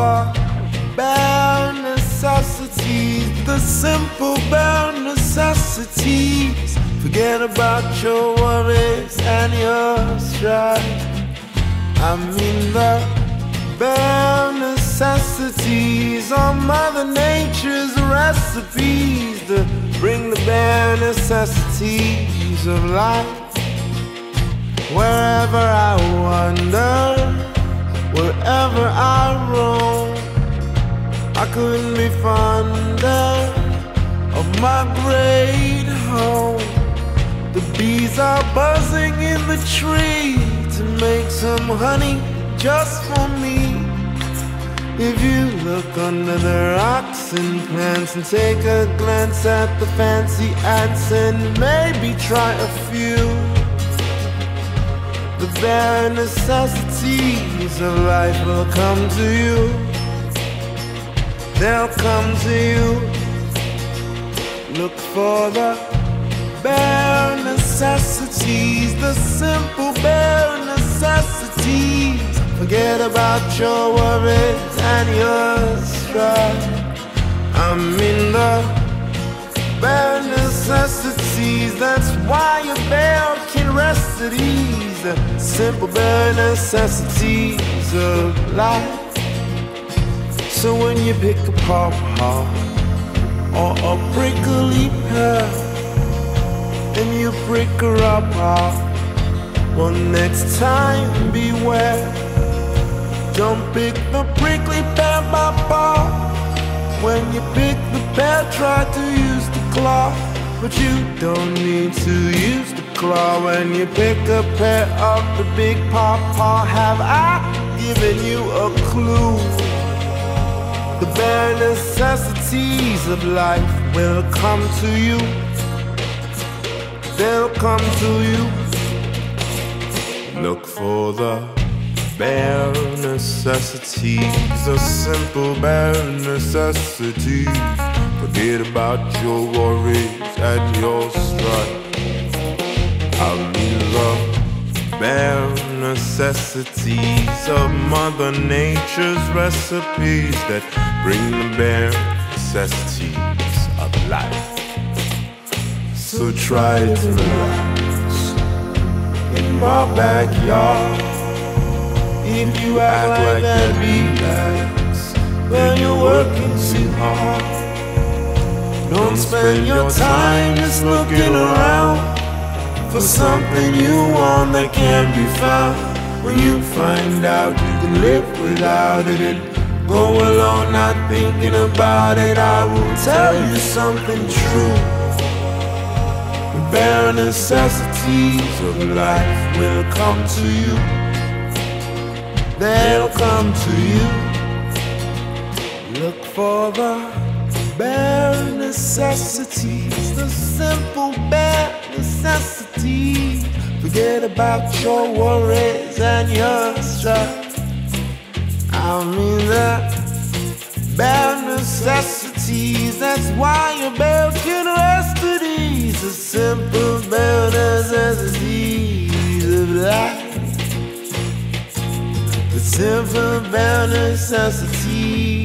the bare necessities, the simple bare necessities. Forget about your worries and your strife. I mean the bare necessities are Mother Nature's recipes to bring the bare necessities of life. Wherever I wander, couldn't be fonder of my great home. The bees are buzzing in the tree to make some honey just for me. If you look under the rocks and plants and take a glance at the fancy ants and maybe try a few. The bare necessities of life will come to you. They'll come to you. Look for the bare necessities, the simple bare necessities. Forget about your worries and your strife. I'm in the bare necessities. That's why your bear can rest at ease. Simple bare necessities of life. So when you pick a pawpaw or a prickly pear, and you prick her up, well next time beware. Don't pick the prickly pear, paw When you pick the pear, try to use the claw. But you don't need to use the claw when you pick a pear of the big paw. Have I given you a clue? The bare necessities of life will come to you. They'll come to you. Look for the bare necessities, the simple bare necessities. Forget about your worries and your strife. I mean the bare necessities of Mother Nature's recipes that bring the bare necessities of life. So try to relax in my backyard. If you act, like, that, relax, then you're working too hard. Don't spend your time just looking around for something you want that can't be found. When you find out you can live without it go along not thinking about it, I will tell you something true. The bare necessities of life will come to you. They'll come to you. Look for the bare necessities, the simple bare necessities. Forget about your worries and your strife. I mean the bare necessities. That's why your at ease. The simple bare necessities of life. The simple bare necessities.